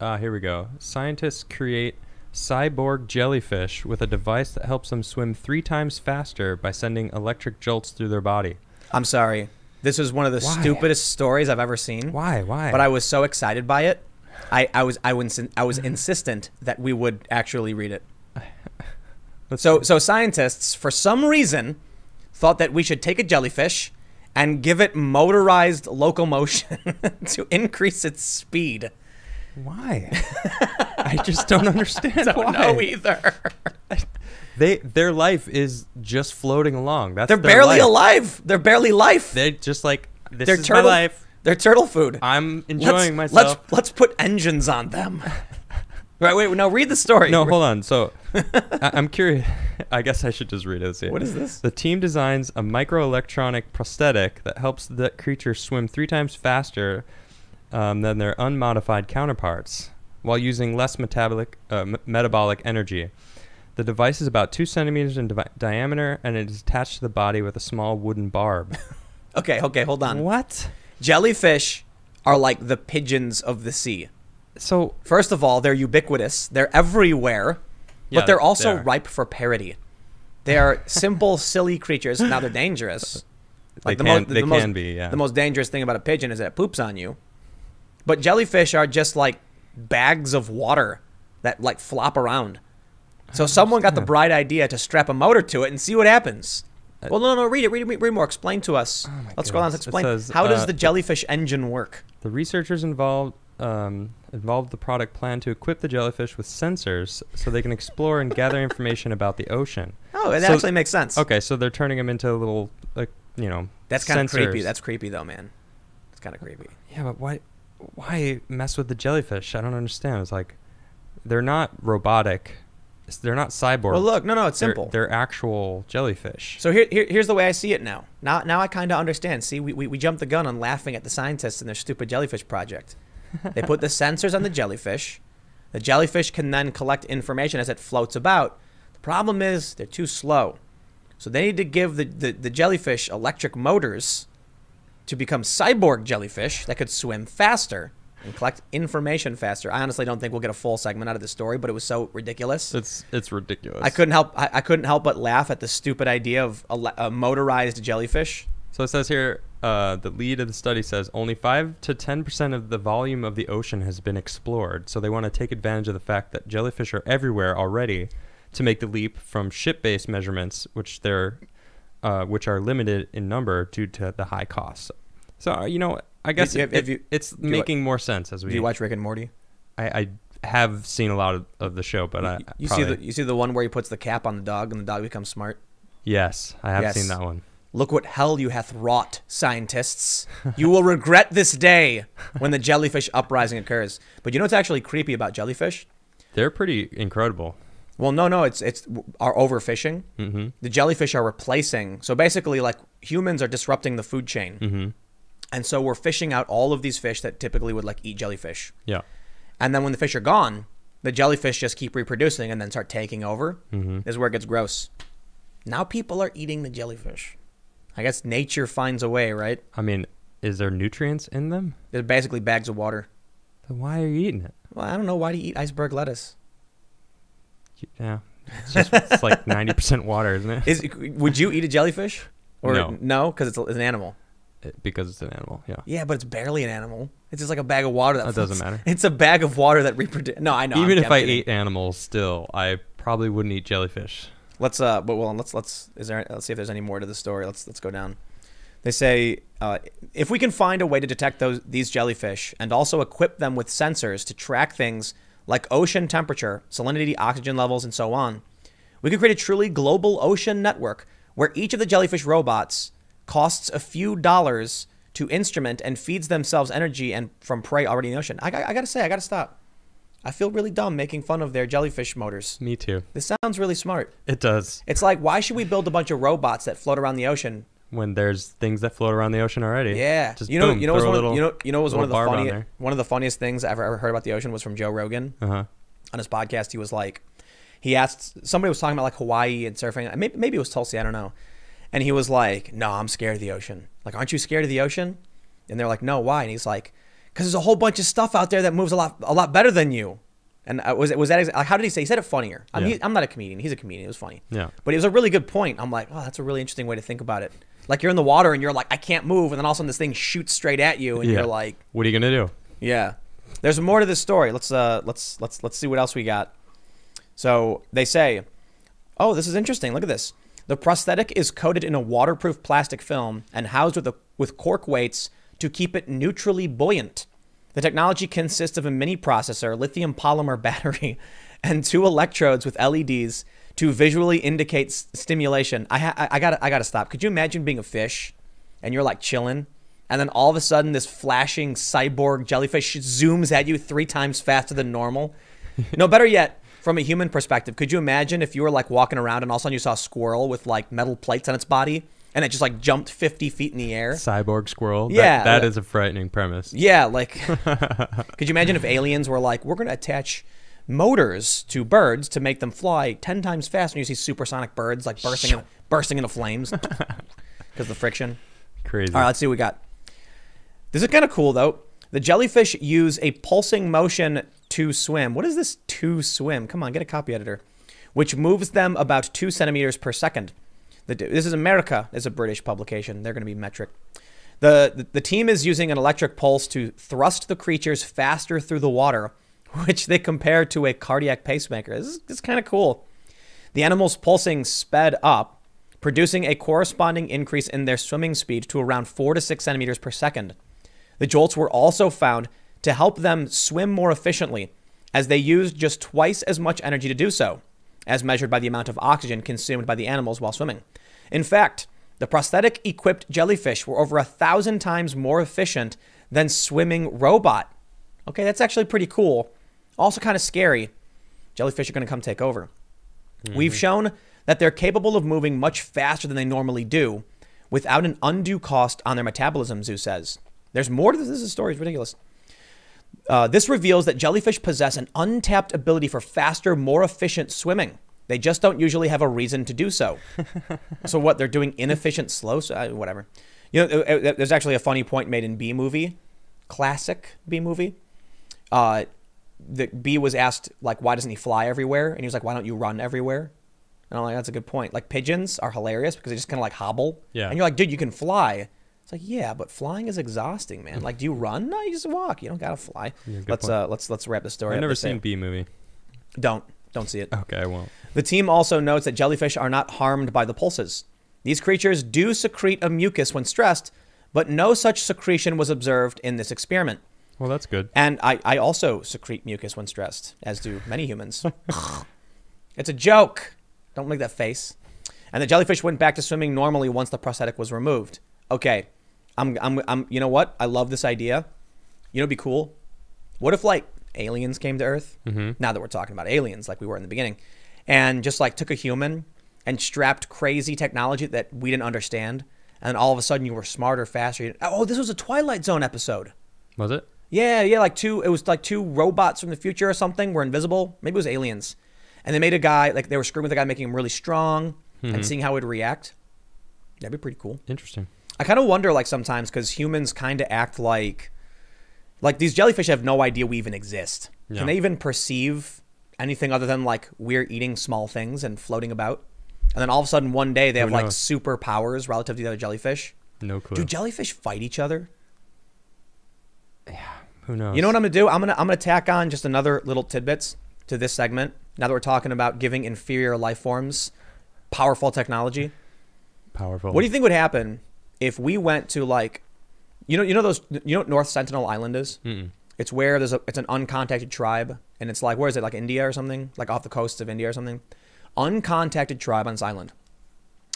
Uh, here we go. Scientists create cyborg jellyfish with a device that helps them swim three times faster by sending electric jolts through their body. I'm sorry. This is one of the Why? stupidest stories I've ever seen. Why? Why? But I was so excited by it. I, I was I was I was insistent that we would actually read it. So so scientists for some reason thought that we should take a jellyfish and give it motorized locomotion to increase its speed. Why? I just don't understand Don't why. know either. They their life is just floating along. That's They're barely life. alive. They're barely life. They're just like this They're is turtle. my life. They're turtle food. I'm enjoying let's, myself. Let's let's put engines on them. right. Wait. No. Read the story. No, hold on. So, I- I'm curious. I guess I should just read it. See. What is this? The team designs a microelectronic prosthetic that helps the creature swim three times faster um, than their unmodified counterparts, while using less metabolic uh, m- metabolic energy. The device is about two centimeters in divi- diameter, and it is attached to the body with a small wooden barb. Okay. Okay. Hold on. what? Jellyfish are like the pigeons of the sea. So First of all, they're ubiquitous. They're everywhere, Yeah, but they're also they ripe for parody. They are simple, silly creatures. Now they're dangerous. They the can- they the most, can be, yeah. The most dangerous thing about a pigeon is that it poops on you. But jellyfish are just like bags of water that like flop around. So someone got the bright idea to strap a motor to it and see what happens. Well, no, no, read it, read it, read more. Explain to us. Uh, Oh Let's go on. Let's explain. says, How does uh, the jellyfish engine work? The researchers involved um, involved the product plan to equip the jellyfish with sensors so they can explore and gather information about the ocean. Oh, it So- actually makes sense. Okay, so they're turning them into little, like you know, That's kind of creepy. That's creepy though, man. It's kind of creepy. yeah, but why, why mess with the jellyfish? I don't understand. It's like they're not robotic. They're not cyborg. Well, look, no, no, it's they're, simple. They're actual jellyfish. So here, here, here's the way I see it now. Now, now I kind of understand. See, we, we, we jumped the gun on laughing at the scientists and their stupid jellyfish project. They put the sensors on the jellyfish. The jellyfish can then collect information as it floats about. The problem is they're too slow. So they need to give the, the, the jellyfish electric motors to become cyborg jellyfish that could swim faster and collect information faster. I honestly don't think we'll get a full segment out of this story, but it was so ridiculous. It's it's ridiculous. I couldn't help. I, I couldn't help but laugh at the stupid idea of a, a motorized jellyfish. So it says here, uh, the lead of the study says only five to ten percent of the volume of the ocean has been explored. So they want to take advantage of the fact that jellyfish are everywhere already, to make the leap from ship-based measurements, which they're, uh, which are limited in number due to the high costs. So uh, you know, I guess Have- it, have it- you- it's you making more sense as we. Do you watch Rick and Morty? I, I have seen a lot of, of the show, but I You, you see the you see the one where he puts the cap on the dog and the dog becomes smart. yes, I have Yes. seen that one. Look what hell you hath wrought, scientists. You will regret this day when the jellyfish uprising occurs. But you know what's actually creepy about jellyfish? They're pretty incredible. Well, no, no, it's it's our overfishing. Mm-hmm. The jellyfish are replacing. So basically, like humans are disrupting the food chain, Mm-hmm. and so we're fishing out all of these fish that typically would like eat jellyfish. Yeah. And then when the fish are gone, the jellyfish just keep reproducing and then start taking over. Mm-hmm. This is where it gets gross. Now people are eating the jellyfish. I guess nature finds a way, right? I mean, is there nutrients in them? They're basically bags of water. Then why are you eating it? Well, I don't know. Why do you eat iceberg lettuce? Yeah, it's just it's like ninety percent water, isn't it? Is would you eat a jellyfish? Or No. because it's, it's an animal. It- Because it's an animal. Yeah. Yeah, but it's barely an animal. It's just like a bag of water that. That doesn't matter. It's a bag of water that reproduces. No, I know. Even I'm- if I'm I ate animals, still, I probably wouldn't eat jellyfish. Let's uh, but well, let's let's is there let's see if there's any more to the story. Let's let's go down. They say uh, if we can find a way to detect those these jellyfish and also equip them with sensors to track things like ocean temperature, salinity, oxygen levels, and so on, we could create a truly global ocean network where each of the jellyfish robots costs a few dollars to instrument and feeds themselves energy and from prey already in the ocean. I, I, I gotta say, I gotta stop. I feel really dumb making fun of their jellyfish motors. Me too. This sounds really smart. It does. It's like, why should we build a bunch of robots that float around the ocean? When there's things that float around the ocean already. Yeah, Just you know, boom, you know, was one of, little- you know, you know, was one of the funny, one of the funniest things I ever, ever heard about the ocean was from Joe Rogan Uh huh. on his podcast. He was like, he asked somebody was talking about like Hawaii and surfing. Maybe, maybe it was Tulsi, I don't know. And he was like, "No, I'm scared of the ocean. Like, aren't you scared of the ocean?" And they're like, "No, why?" And he's like, because there's a whole bunch of stuff out there that moves a lot a lot better than you. And uh, was it was that exa- how did he say? He said it funnier. I'm, Yeah. he, I'm not a comedian. He's a comedian. It was funny. Yeah. But it was a really good point. I'm like, oh, that's a really interesting way to think about it. Like you're in the water and you're like, I can't move, and then all of a sudden this thing shoots straight at you, and Yeah. you're like, What are you gonna do? yeah. There's more to this story. Let's uh let's let's let's see what else we got. So they say, oh, this is interesting. Look at this. The prosthetic is coated in a waterproof plastic film and housed with a, with cork weights to keep it neutrally buoyant. The technology consists of a mini processor, lithium polymer battery, and two electrodes with LEDs to visually indicate s- stimulation. I ha- I- I got I got to stop. Could you imagine being a fish and you're like chilling and then all of a sudden this flashing cyborg jellyfish zooms at you 3 times faster than normal? no, better yet, from a human perspective, could you imagine if you were like walking around and all of a sudden you saw a squirrel with like metal plates on its body and it just like jumped 50 feet in the air? Cyborg squirrel. Yeah, that uh, is a frightening premise. Yeah, like, could you imagine if aliens were like, we're going to attach motors to birds to make them fly 10 times faster? And you see supersonic birds like bursting, in, bursting into flames because of the friction. Crazy. All right, let's see what we got. This is kind of cool, though. The jellyfish use a pulsing motion to swim. What is this to swim? Come on, get a copy editor. Which moves them about two centimeters per second. The, this is America, It's a British publication. They're going to be metric. The, the, the team is using an electric pulse to thrust the creatures faster through the water, which they compare to a cardiac pacemaker. This is, is kind of cool. The animals pulsing sped up, producing a corresponding increase in their swimming speed to around 4 to 6 centimeters per second. The jolts were also found to help them swim more efficiently, as they used just twice as much energy to do so, as measured by the amount of oxygen consumed by the animals while swimming. In fact, the prosthetic equipped jellyfish were over a thousand times more efficient than swimming robot. Okay, that's actually pretty cool. Also, kind of scary. Jellyfish are going to come take over. We've shown that they're capable of moving much faster than they normally do without an undue cost on their metabolism, Xu says. There's more to this. This story is ridiculous. Uh, this reveals that jellyfish possess an untapped ability for faster, more efficient swimming. They just don't usually have a reason to do so. so what? They're doing inefficient, slow, uh, whatever. You know, uh, uh, there's actually a funny point made in Bee Movie, classic Bee Movie. Uh, the bee was asked like, why doesn't he fly everywhere? And he was like, why don't you run everywhere? And I'm like, that's a good point. Like pigeons are hilarious because they just kind of like hobble. Yeah. And you're like, dude, you can fly. It's like, yeah, but flying is exhausting, man. Like, do you run? No, you just walk. You don't gotta fly. Yeah, let's point. uh, let's let's wrap the story. I've never seen Bee Movie. Don't don't see it. Okay, I won't. The team also notes that jellyfish are not harmed by the pulses. These creatures do secrete a mucus when stressed, but no such secretion was observed in this experiment. Well, that's good. And I, I also secrete mucus when stressed, as do many humans. it's a joke. Don't make that face. And the jellyfish went back to swimming normally once the prosthetic was removed. Okay, I'm, I'm, I'm, you know what? I love this idea. You know, be cool. What if like aliens came to Earth? Mm-hmm. Now that we're talking about aliens, like we were in the beginning, and just like took a human and strapped crazy technology that we didn't understand, and all of a sudden you were smarter, faster. Oh, this was a Twilight Zone episode. Was it? Yeah, yeah, like two. It was like two robots from the future or something were invisible. Maybe it was aliens, and they made a guy like they were screwing with the guy, making him really strong, and mm-hmm. seeing how he'd react. That'd be pretty cool. Interesting. I kind of wonder, like sometimes, because humans kind of act like, like these jellyfish have no idea we even exist. Yeah. Can they even perceive anything other than like we're eating small things and floating about? And then all of a sudden, one day they have like superpowers relative to the other jellyfish. No clue. Do jellyfish fight each other? Who knows? You know what I'm gonna do? I'm gonna I'm gonna tack on just another little tidbits to this segment. Now that we're talking about giving inferior life forms powerful technology, Powerful. what do you think would happen if we went to like, you know, you know those, you know what North Sentinel Island is? Mm-mm. It's where there's a it's an uncontacted tribe, and it's like where is it? Like India or something? Like off the coasts of India or something? Uncontacted tribe on this island,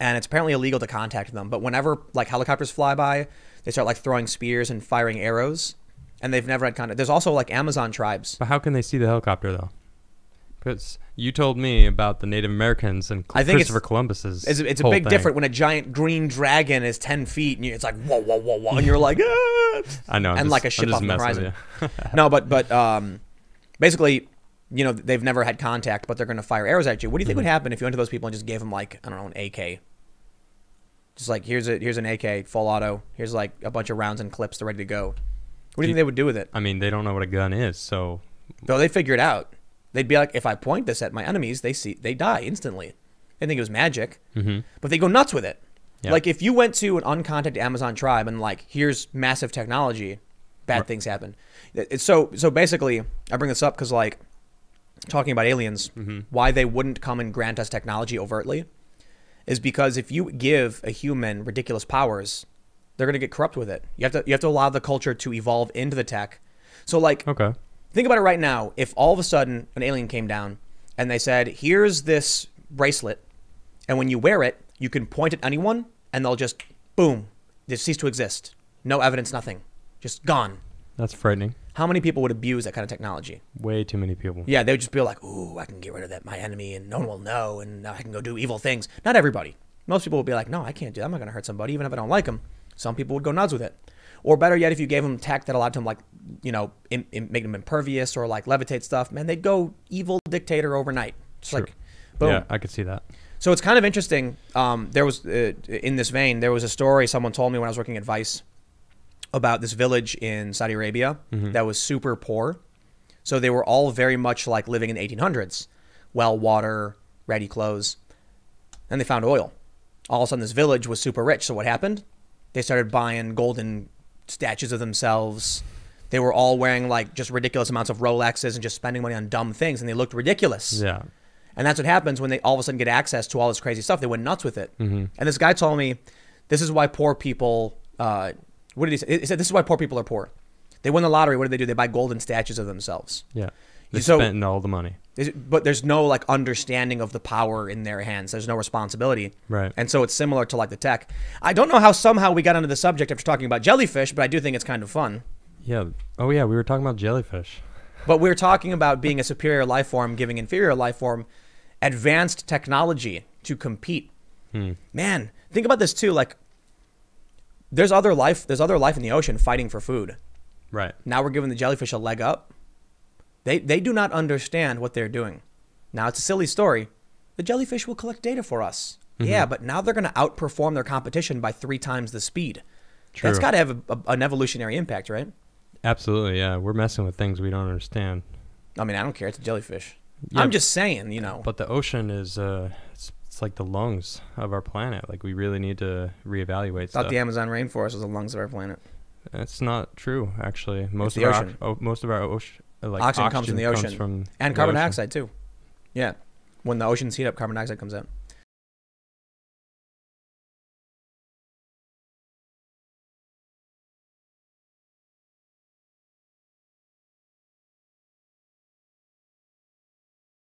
and it's apparently illegal to contact them. But whenever like helicopters fly by, they start like throwing spears and firing arrows, and they've never had contact. There's also like Amazon tribes. But how can they see the helicopter though? Because you told me about the Native Americans and I think it's- Christopher Columbus's. It's, it's a big thing. difference when a giant green dragon is ten feet, and you, it's like whoa, whoa, whoa, whoa, and you're like, ah! I know. I'm and just- like a ship just off the with horizon. you. no, but but um, basically, you know, they've never had contact, but they're going to fire arrows at you. What do you think would happen if you went to those people and just gave them like I don't know an AK? Just like here's a here's an AK full auto. Here's like a bunch of rounds and clips. They're ready to go. What do you think they would do with it? I mean, they don't know what a gun is, so Though they figure it out. They'd be like, if I point this at my enemies, they see they die instantly. They think it was magic, hmm but they go nuts with it. Yeah. Like if you went to an uncontacted Amazon tribe and like, here's massive technology, bad Right. things happen. It's so so basically, I bring this up because like talking about aliens, Mm-hmm. why they wouldn't come and grant us technology overtly is because if you give a human ridiculous powers, they're gonna get corrupt with it. You have to you have to allow the culture to evolve into the tech. So like okay, Think about it right now. If all of a sudden an alien came down and they said, "Here's this bracelet, and when you wear it, you can point at anyone, and they'll just boom, they cease to exist. No evidence, nothing, just gone." that's frightening. How many people would abuse that kind of technology? Way too many people. Yeah, they would just be like, "Ooh, I can get rid of that my enemy, and no one will know, and I can go do evil things." Not everybody. Most people would be like, "No, I can't do that. I'm not going to hurt somebody, even if I don't like them." Some people would go nuts with it. Or better yet, if you gave them tech that allowed them, like, you know, im- im- make them impervious or like levitate stuff, man, they'd go evil dictator overnight. Just Sure. like, boom. Yeah, I could see that. So it's kind of interesting. Um, there was uh, in this vein, there was a story someone told me when I was working at Vice about this village in Saudi Arabia that was super poor. So they were all very much like living in the 1800s, well water, ready clothes, and they found oil. All of a sudden, this village was super rich. So what happened? They started buying golden statues of themselves. They were all wearing like just ridiculous amounts of Rolexes and just spending money on dumb things, and they looked ridiculous. Yeah. And that's what happens when they all of a sudden get access to all this crazy stuff. They went nuts with it. Mm-hmm. And this guy told me this is why poor people, uh, what did he say? He said, this is why poor people are poor. They win the lottery. What do they do? They buy golden statues of themselves. Yeah. They So- spent all the money. But there's no like understanding of the power in their hands. There's no responsibility. Right. And so it's similar to like the tech. I don't know how somehow we got into the subject after talking about jellyfish, but I do think it's kind of fun. Yeah. Oh yeah, we were talking about jellyfish. But we're talking about being a superior life form, giving inferior life form advanced technology to compete. Hmm. Man, think about this too. Like, there's other life. There's other life in the ocean fighting for food. Right. Now we're giving the jellyfish a leg up. They they do not understand what they're doing. Now it's a silly story. The jellyfish will collect data for us. Mm-hmm. Yeah, but now they're going to outperform their competition by three times the speed. True. That's got to have a, a- an evolutionary impact, right? Absolutely. Yeah. We're messing with things we don't understand. I mean, I don't care. It's a jellyfish. Yeah, I'm just saying, you know. But the ocean is uh, it's, it's like the lungs of our planet. Like we really need to reevaluate thought stuff. the Amazon rainforest was the lungs of our planet. It's not true, actually. Most of our ocean. o- most of our ocean, Uh, like Oxygen comes from the ocean. from And carbon ocean. dioxide too. Yeah. When the oceans heat up, carbon dioxide comes out.